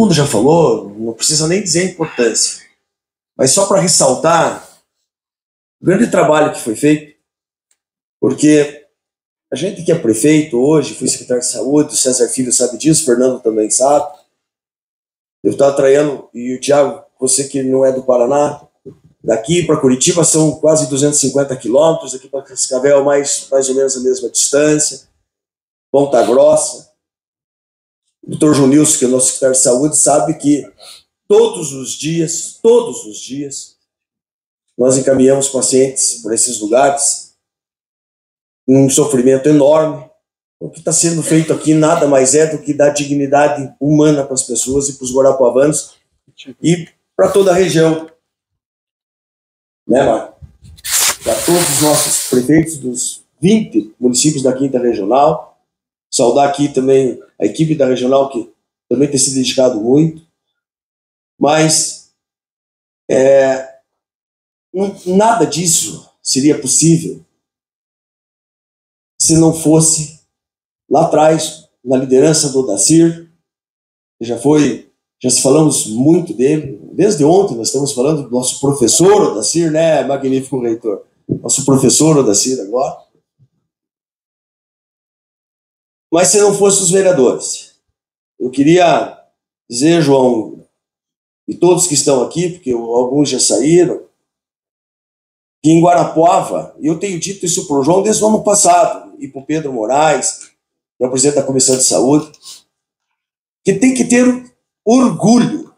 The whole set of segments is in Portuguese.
mundo já falou, não precisa nem dizer a importância. Mas só para ressaltar o grande trabalho que foi feito, porque a gente que é prefeito hoje, fui secretário de saúde, o César Filho sabe disso, o Fernando também sabe, deputado Traiano e o Tiago, você que não é do Paraná, daqui para Curitiba são quase 250 quilômetros, aqui para Cascavel mais, mais ou menos a mesma distância, Ponta Grossa. O doutor Junilson, que é o nosso secretário de saúde, sabe que todos os dias, todos os dias, nós encaminhamos pacientes para esses lugares, um sofrimento enorme. O que está sendo feito aqui nada mais é do que dar dignidade humana para as pessoas e para os guarapuavanos e para toda a região. Né, Marco? Para todos os nossos prefeitos dos 20 municípios da Quinta Regional. Saudar aqui também a equipe da Regional, que também tem se dedicado muito. Mas é, nada disso seria possível se não fosse lá atrás, na liderança do Odacir, que já foi, já falamos muito dele, desde ontem nós estamos falando do nosso professor Odacir, né, magnífico reitor, nosso professor Odacir agora. Mas se não fosse os vereadores, eu queria dizer, João, e todos que estão aqui, porque alguns já saíram, que em Guarapuava, eu tenho dito isso para o João desde o ano passado, e para o Pedro Moraes, que é o presidente da Comissão de Saúde, que tem que ter orgulho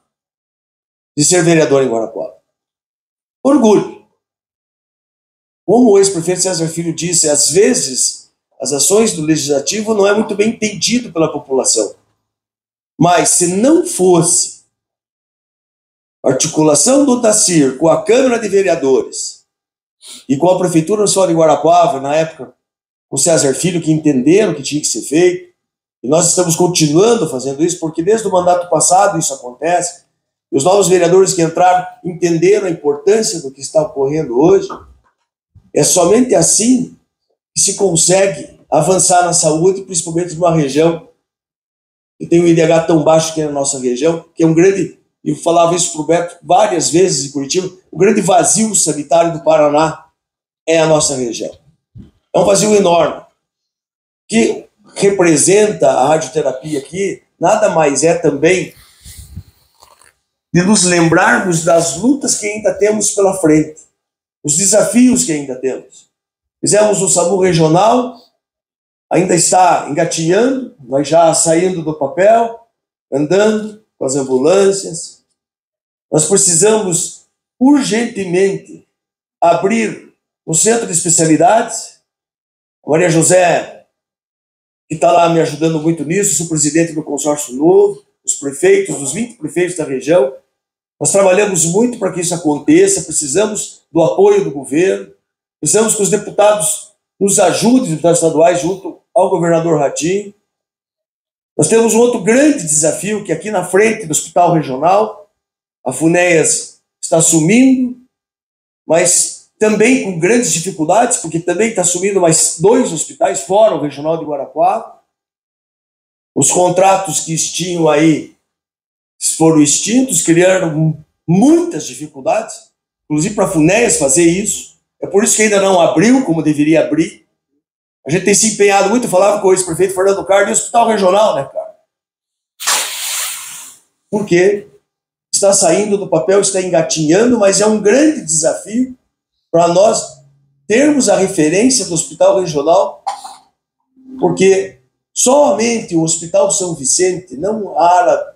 de ser vereador em Guarapuava. Orgulho. Como o ex-prefeito César Filho disse, às vezes as ações do legislativo não é muito bem entendido pela população. Mas se não fosse articulação do Tacir com a Câmara de Vereadores e com a Prefeitura Nacional de Guarapuava, na época, com César Filho, que entenderam que tinha que ser feito, e nós estamos continuando fazendo isso, porque desde o mandato passado isso acontece, e os novos vereadores que entraram entenderam a importância do que está ocorrendo hoje. É somente assim que se consegue avançar na saúde, principalmente numa região que tem um IDH tão baixo que é na nossa região, que é um grande, eu falava isso para o Beto várias vezes em Curitiba, o grande vazio sanitário do Paraná é a nossa região. É um vazio enorme, que representa a radioterapia aqui, nada mais é também de nos lembrarmos das lutas que ainda temos pela frente, os desafios que ainda temos. Fizemos o SAMU regional, ainda está engatinhando, mas já saindo do papel, andando com as ambulâncias. Nós precisamos urgentemente abrir o centro de especialidades. A Maria José, que está lá me ajudando muito nisso, sou presidente do consórcio novo, os prefeitos, os 20 prefeitos da região. Nós trabalhamos muito para que isso aconteça, precisamos do apoio do governo, precisamos que os deputados nos ajudem, os deputados estaduais, junto ao governador Ratinho. Nós temos um outro grande desafio, que aqui na frente do Hospital Regional, a FUNEAS está assumindo, mas também com grandes dificuldades, porque também está assumindo mais dois hospitais fora o Regional de Guarapuava. Os contratos que tinham aí foram extintos, criaram muitas dificuldades, inclusive para a FUNEAS fazer isso. É por isso que ainda não abriu como deveria abrir. A gente tem se empenhado muito, falava com o ex-prefeito Fernando Carlos e o Hospital Regional, né, cara? Porque está saindo do papel, está engatinhando, mas é um grande desafio para nós termos a referência do Hospital Regional, porque somente o Hospital São Vicente, não a área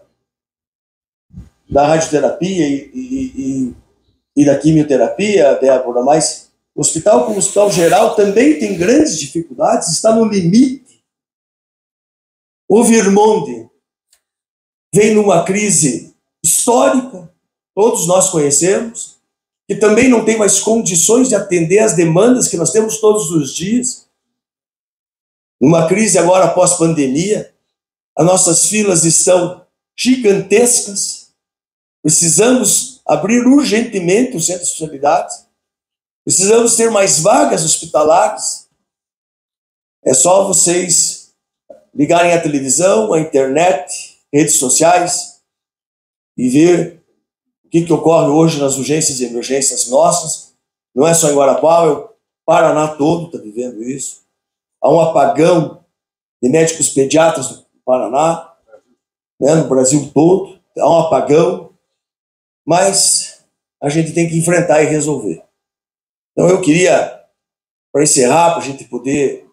da radioterapia e, e, e, e da quimioterapia, Débora, mas o hospital, como o hospital geral, também tem grandes dificuldades, está no limite. O Virmonde vem numa crise histórica, todos nós conhecemos, que também não tem mais condições de atender às demandas que nós temos todos os dias. Numa crise agora pós-pandemia, as nossas filas estão gigantescas. Precisamos abrir urgentemente o centro de especialidades. Precisamos ter mais vagas hospitalares. É só vocês ligarem a televisão, a internet, redes sociais e ver o que, que ocorre hoje nas urgências e emergências nossas. Não é só em Guarapau, é o Paraná todo está vivendo isso. Há um apagão de médicos pediatras no Paraná, né, no Brasil todo. Há um apagão, mas a gente tem que enfrentar e resolver. Então eu queria, para encerrar, para a gente poder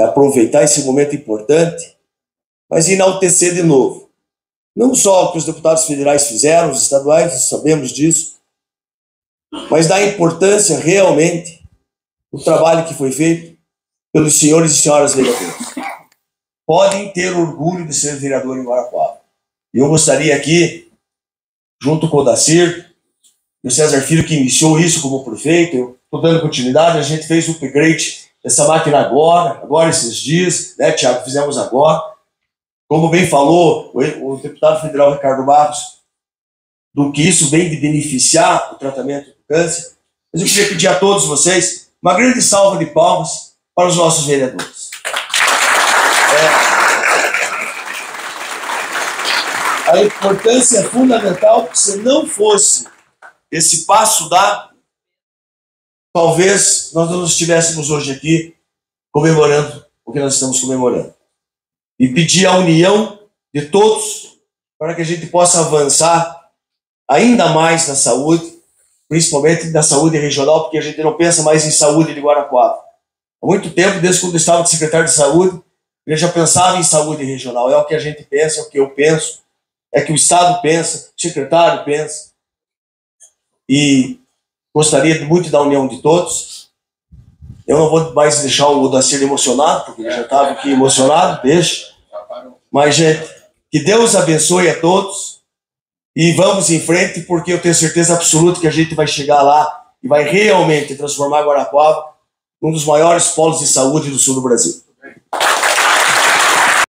aproveitar esse momento importante, mas enaltecer de novo. Não só o que os deputados federais fizeram, os estaduais, sabemos disso, mas da importância realmente do trabalho que foi feito pelos senhores e senhoras vereadores. Podem ter orgulho de ser vereador em Guarapuava. E eu gostaria aqui, junto com o Dacir, e o César Filho, que iniciou isso como prefeito, eu estou dando continuidade, a gente fez o upgrade dessa máquina agora, agora esses dias, né, Tiago, fizemos agora. Como bem falou o, o deputado federal Ricardo Barros, do que isso vem de beneficiar o tratamento do câncer. Mas eu queria pedir a todos vocês uma grande salva de palmas para os nossos vereadores. É, a importância é fundamental, porque se não fosse esse passo dado, talvez nós não estivéssemos hoje aqui comemorando o que nós estamos comemorando. E pedir a união de todos para que a gente possa avançar ainda mais na saúde, principalmente na saúde regional, porque a gente não pensa mais em saúde de Guarapuava. Há muito tempo, desde quando eu estava de secretário de saúde, eu já pensava em saúde regional. É o que a gente pensa, é o que eu penso, é que o Estado pensa, o secretário pensa. E gostaria muito da união de todos. Eu não vou mais deixar o Dacir emocionado, porque ele já estava aqui emocionado, deixa. Mas, gente, que Deus abençoe a todos e vamos em frente, porque eu tenho certeza absoluta que a gente vai chegar lá e vai realmente transformar Guarapuava num dos maiores polos de saúde do sul do Brasil.